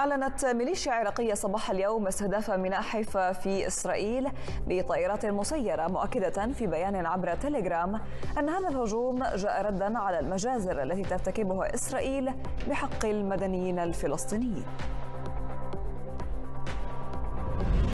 أعلنت ميليشيا عراقية صباح اليوم استهداف ميناء حيفا في إسرائيل بطائرات مسيرة مؤكدة في بيان عبر تليجرام أن هذا الهجوم جاء ردا على المجازر التي ترتكبها إسرائيل بحق المدنيين الفلسطينيين.